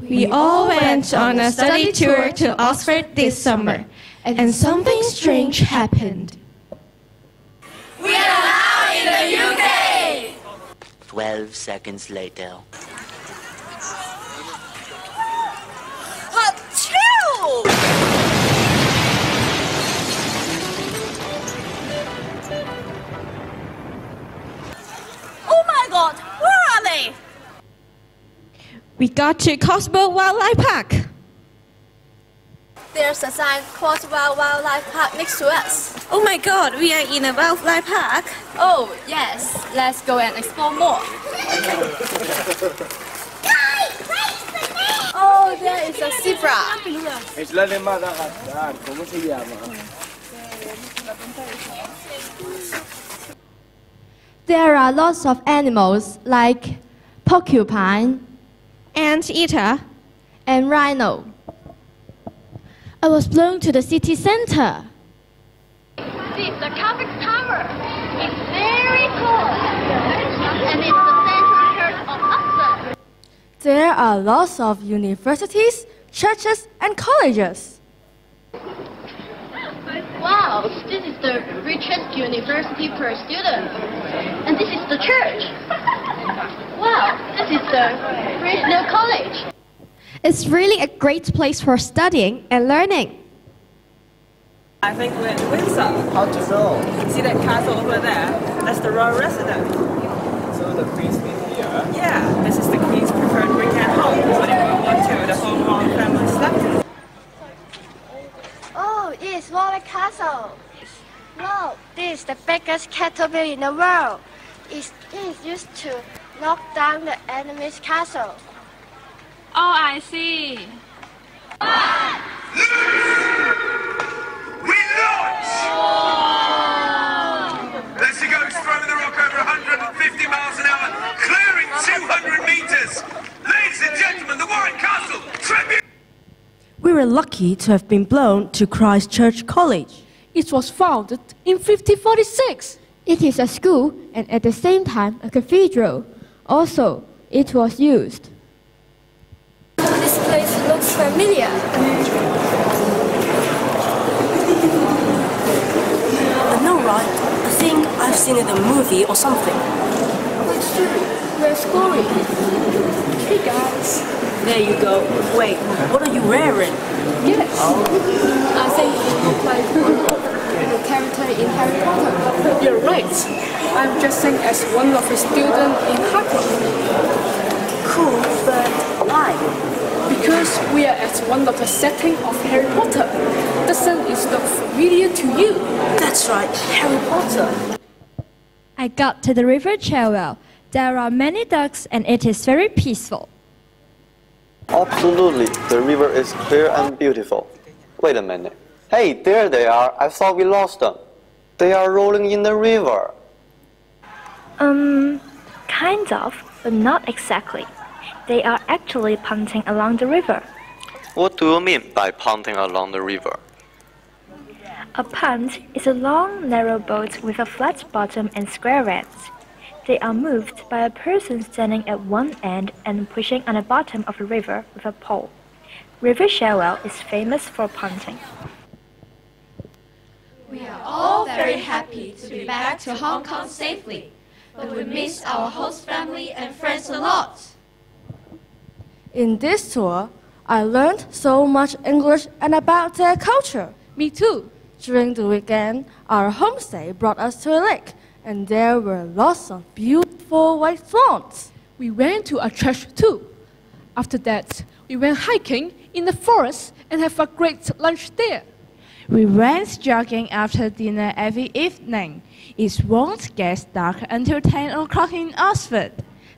We all went on a study tour to Oxford this summer, and something strange happened. We are now in the UK! 12 seconds later. Achoo! Oh my god, where are they? We got to Cotswold Wildlife Park. There's a sign Cotswold Wildlife Park next to us. Oh my god, we are in a wildlife park. Oh, yes. Let's go and explore more. Oh, there is a zebra. Es la de Madagascar, ¿cómo se llama? There are lots of animals like porcupine Anteater. and rhino. I was blown to the city center. This the Carfax Tower. It's very tall. And it's the central church of Oxford. There are lots of universities, churches, and colleges. Wow, this is the richest university per student. And this is the church. Wow, this is the Brasenose College. It's really a great place for studying and learning. I think we're in Windsor. How to know? See that castle over there? That's the royal residence. So the Queen's been here. Yeah, this is the Queen's preferred weekend home. But if you want to, the home of family stuff. Oh, it's Warwick Castle. Wow, this is the biggest caterpillar in the world. It is used to knock down the enemy's castle. Oh, I see. We launch! Oh. Let's go throwing the rock over 150 miles an hour, clearing 200 meters. Ladies and gentlemen, the Warwick Castle trebuchet. We were lucky to have been blown to Christchurch College. It was founded in 1546. It is a school and at the same time a cathedral. Also, it was used. This place looks familiar. I know, right? I think I've seen it in a movie or something. It's true. We're scoring. Hey guys. There you go. Wait, what are you wearing? Yes. I think you look like the character in Harry Potter. You're right. I'm dressing as one of the students in Hogwarts School, but why? because we are at one of the setting of Harry Potter. Doesn't is look familiar to you? That's right, Harry Potter. I got to the River Cherwell. There are many ducks and it is very peaceful. Absolutely, the river is clear and beautiful. Wait a minute. Hey, there they are. I thought we lost them. They are rolling in the river. Um, kind of, but not exactly. They are actually punting along the river. What do you mean by punting along the river? A punt is a long, narrow boat with a flat bottom and square ends. They are moved by a person standing at one end and pushing on the bottom of a river with a pole. River Cherwell is famous for punting. We are all very happy to be back to Hong Kong safely, but we miss our host family and friends a lot. In this tour, I learned so much English and about their culture. Me too. During the weekend, our homestay brought us to a lake, and there were lots of beautiful white swans. We went to a church too. After that, we went hiking in the forest and have a great lunch there. We went jogging after dinner every evening. It won't get dark until 10 o'clock in Oxford.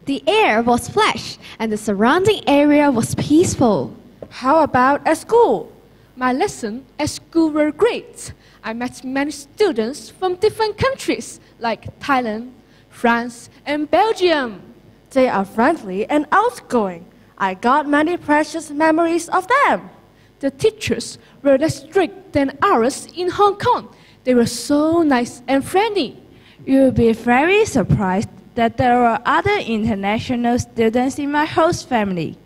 The air was fresh and the surrounding area was peaceful. How about at school? My lesson at school were great. I met many students from different countries like Thailand, France, and Belgium. They are friendly and outgoing. I got many precious memories of them. The teachers were less strict than ours in Hong Kong. They were so nice and friendly. You'll be very surprised that there were other international students in my host family.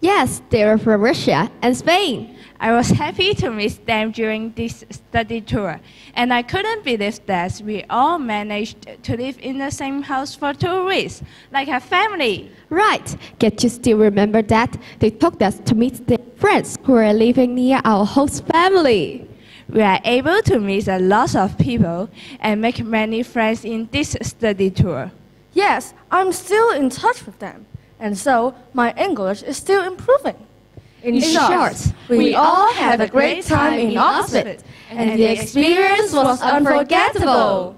Yes, they were from Russia and Spain. I was happy to meet them during this study tour, and I couldn't believe that we all managed to live in the same house for two weeks, like a family. Right. Get you still remember that? They took us to meet their friends who were living near our host family. We are able to meet a lot of people and make many friends in this study tour. Yes, I'm still in touch with them, and so my English is still improving. In, In short, we all had a great time in Oxford, and the experience was unforgettable.